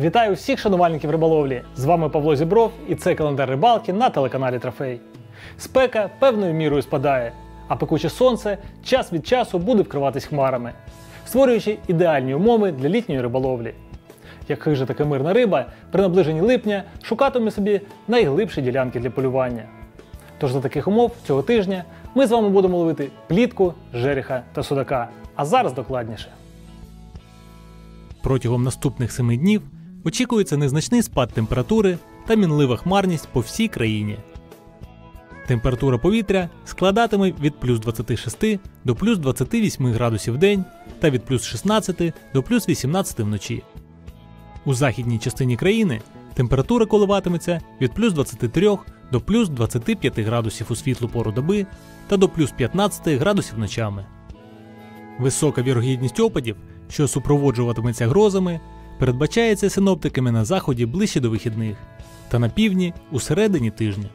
Вітаю всіх шанувальників риболовлі! З вами Павло Зібров і це календар рибалки на телеканалі Трофей. Спека певною мірою спадає, а пекуче сонце час від часу буде вкриватись хмарами, створюючи ідеальні умови для літньої риболовлі. Як хижа така мирна риба, при наближенні липня шукатиме собі найглибші ділянки для полювання. Тож за таких умов цього тижня ми з вами будемо ловити плітку, жереха та судака. А зараз докладніше. Протягом наступних семи днів очікується незначний спад температури та мінлива хмарність по всій країні. Температура повітря складатиме від плюс 26 до плюс 28 градусів в день та від плюс 16 до плюс 18 вночі. У західній частині країни температура коливатиметься від плюс 23 до плюс 25 градусів у світлу пору доби та до плюс 15 градусів ночами. Висока вірогідність опадів, що супроводжуватиметься грозами, передбачається синоптиками на заході ближче до вихідних та на півдні у середині тижня.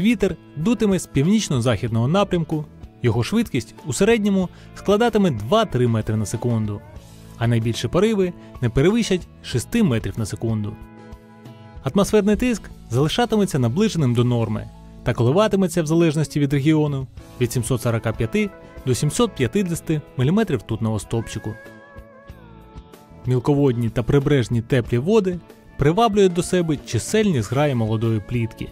Вітер дутиме з північно-західного напрямку, його швидкість у середньому складатиме 2-3 метри на секунду, а найбільші пориви не перевищать 6 метрів на секунду. Атмосферний тиск залишатиметься наближеним до норми та коливатиметься в залежності від регіону від 745 до 750 мм ртутного стопчику. Мілководні та прибережні теплі води приваблюють до себе чисельні зграї молодої плітки.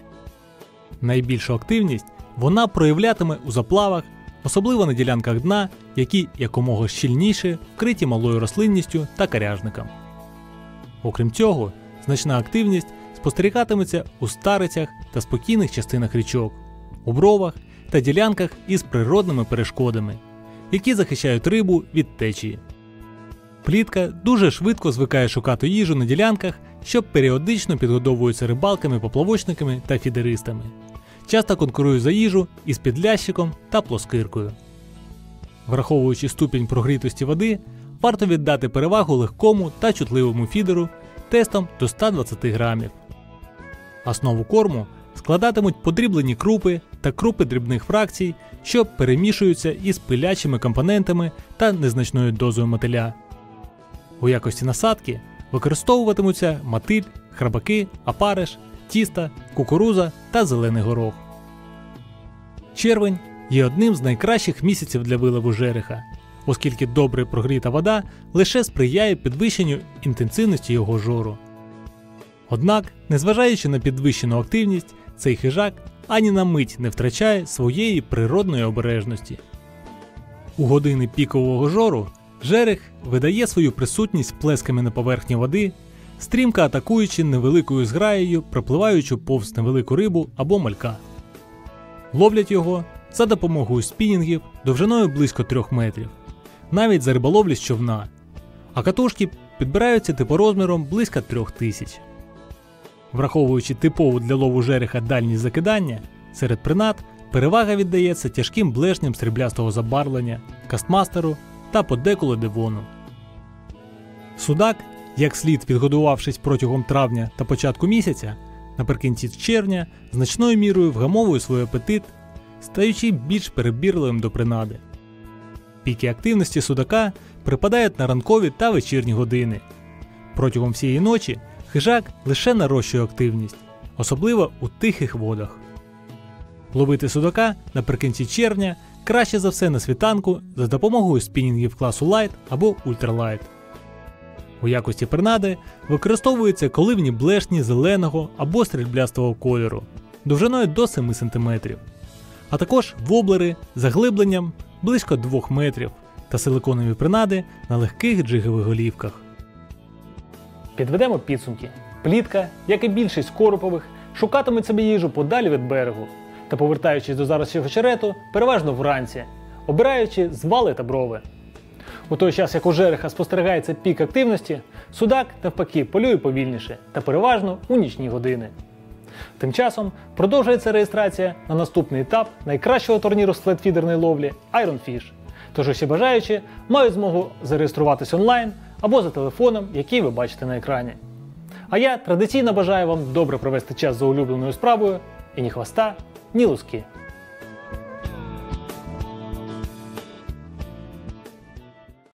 Найбільшу активність вона проявлятиме у заплавах, особливо на ділянках дна, які якомога щільніше вкриті малою рослинністю та каряжником. Окрім цього, значна активність спостерігатиметься у старицях та спокійних частинах річок, у бровах та ділянках із природними перешкодами, які захищають рибу від течії. Плітка дуже швидко звикає шукати їжу на ділянках, що періодично підгодовуються рибалками, поплавочниками та фідеристами. Часто конкурує за їжу із підлящиком та плоскиркою. Враховуючи ступінь прогрітості води, варто віддати перевагу легкому та чутливому фідеру тестом до 120 грамів. Основу корму складатимуть подріблені крупи та крупи дрібних фракцій, що перемішуються із пилячими компонентами та незначною дозою мотиля. У якості насадки використовуватимуться мотиль, храбаки, апариш, тіста, кукуруза та зелений горох. Червень є одним з найкращих місяців для вилову жереха, оскільки добре прогріта вода лише сприяє підвищенню інтенсивності його жору. Однак, незважаючи на підвищену активність, цей хижак ані на мить не втрачає своєї природної обережності. У години пікового жору жерех видає свою присутність плесками на поверхні води, стрімко атакуючи невеликою зграєю, пропливаючи повз невелику рибу або малька. Ловлять його за допомогою спінінгів довжиною близько 3 метрів, навіть за риболовлі з човна, а катушки підбираються типорозміром близько 3000. Враховуючи типову для лову жереха дальність закидання, серед принад перевага віддається тяжким блешням сріблястого забарвлення, кастмастеру та подеколи дивону. Судак, як слід підгодувавшись протягом травня та початку місяця, наприкінці червня значною мірою вгамовує свій апетит, стаючи більш перебірливим до принади. Піки активності судака припадають на ранкові та вечірні години. Протягом всієї ночі хижак лише нарощує активність, особливо у тихих водах. Ловити судака наприкінці червня краще за все на світанку за допомогою спінінгів класу Light або Ultralight. У якості принади використовуються коливні блешні зеленого або стрільблястого кольору довжиною до 7 см, а також воблери з заглибленням близько 2 метрів та силиконові принади на легких джигових голівках. Підведемо підсумки. Плітка, як і більшість коропових, шукатимуть собі їжу подалі від берегу та, повертаючись до заросів очерету, переважно вранці, обираючи звали та брови. У той час, як у жереха спостерігається пік активності, судак навпаки полює повільніше та переважно у нічні години. Тим часом продовжується реєстрація на наступний етап найкращого турніру з ловлі Iron Fish. Тож усі бажаючі мають змогу зареєструватись онлайн або за телефоном, який ви бачите на екрані. А я традиційно бажаю вам добре провести час за улюбленою справою і ні хвоста, ні луски.